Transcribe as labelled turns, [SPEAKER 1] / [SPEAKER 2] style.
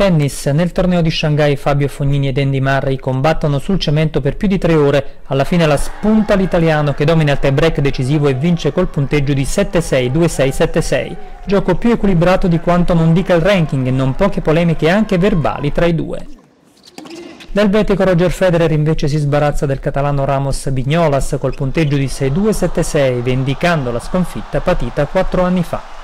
[SPEAKER 1] Tennis, nel torneo di Shanghai Fabio Fognini ed Andy Murray combattono sul cemento per più di tre ore. Alla fine la spunta l'italiano che domina il tie break decisivo e vince col punteggio di 7-6, 2-6, 7-6. Gioco più equilibrato di quanto non dica il ranking e non poche polemiche anche verbali tra i due. L'elvetico Roger Federer invece si sbarazza del catalano Ramos Bignolas col punteggio di 6-2-7-6, vendicando la sconfitta patita quattro anni fa.